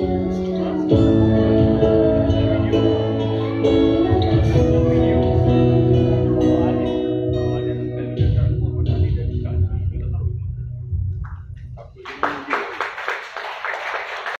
used.